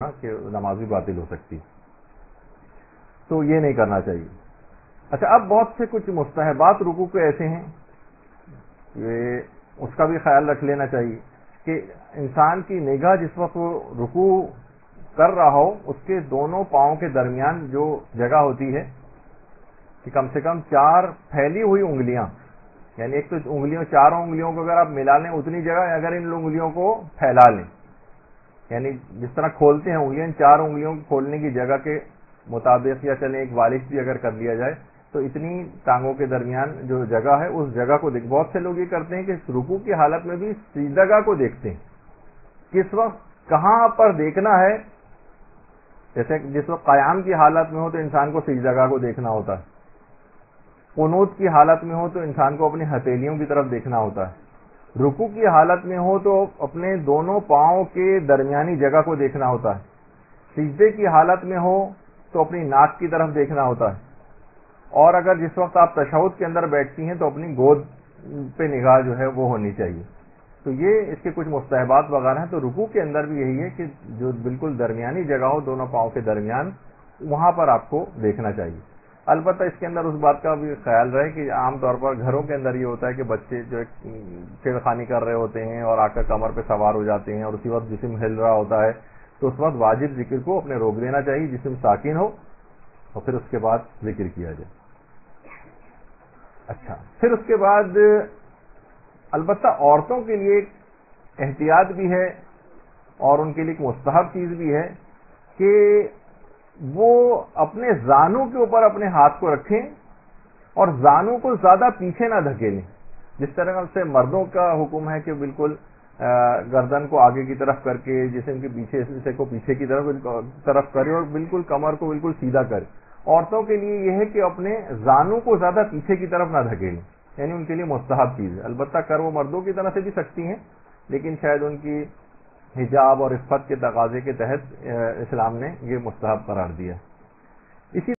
कि नमाज़ भी बातिल हो सकती तो ये नहीं करना चाहिए। अच्छा अब बहुत से कुछ मुस्तहबात रुकू के ऐसे हैं। ये उसका भी ख्याल रख लेना चाहिए कि इंसान की निगाह जिस वक्त वो रुकू कर रहा हो, उसके दोनों पाँव के दरमियान जो जगह होती है कि कम से कम चार फैली हुई उंगलियाँ, यानी एक तो उंगलियों, चारों उंगलियों को अगर आप मिला लें, उतनी जगह अगर इन उंगलियों को फैला लें यानी जिस तरह खोलते हैं उंगलियाँ चार उंगलियों को खोलने की जगह के मुताबिक या चले एक वालिश भी अगर कर लिया जाए तो इतनी टांगों के दरमियान जो जगह है, उस जगह को देख, बहुत से लोग ये करते हैं कि रुकू की हालत में भी जगह को देखते हैं। किस वक्त, कहाँ पर देखना है? जैसे जिस वक्त कयाम की हालत में हो तो इंसान को जगह को देखना होता है। कुनूत की हालत में हो तो इंसान को अपनी हथेलियों की तरफ़ देखना होता है। रुकू की हालत में हो तो अपने दोनों पाओ के दरमियानी जगह को देखना होता है। सीधे की हालत में हो तो अपनी नाक की तरफ़ देखना होता है। और अगर जिस वक्त आप तशहद के अंदर बैठती हैं तो अपनी गोद पे निगाह जो है वो होनी चाहिए। तो ये इसके कुछ मुस्तहबात वगैरह हैं। तो रुकू के अंदर भी यही है कि जो बिल्कुल दरमियानी जगह हो, दोनों पाओ के दरमियान, वहाँ पर आपको देखना चाहिए। अलबत्त इसके अंदर उस बात का भी ख्याल रहे कि आमतौर पर घरों के अंदर ये होता है कि बच्चे जो छेड़खानी कर रहे होते हैं और आकर कमर पे सवार हो जाते हैं और उसी वक्त जिसम हिल रहा होता है तो उस वक्त वाजिब ज़िक्र को अपने रोक देना चाहिए, जिसम साकिन हो और फिर उसके बाद ज़िक्र किया जाए। अच्छा फिर उसके बाद अलबत् औरतों के लिए एक एहतियात भी है और उनके लिए एक मुस्तहब चीज़ भी है कि वो अपने जानू के ऊपर अपने हाथ को रखें और जानू को ज़्यादा पीछे ना धकेलें। जिस तरह से मर्दों का हुक्म है कि बिल्कुल गर्दन को आगे की तरफ़ करके जिसम के पीछे से को पीछे की तरफ़ तरफ़ करे और बिल्कुल कमर को बिल्कुल सीधा करे। औरतों के लिए यह है कि अपने जानू को ज़्यादा पीछे की तरफ़ ना धकेलें। यानी उनके लिए मुस्तहब चीज़ है। अलबत्ता कर वो मर्दों की तरह से भी सकती हैं, लेकिन शायद उनकी हिजाब और इफ़त के तकाजे के तहत इस्लाम ने ये मुस्तहब करार दिया। इसी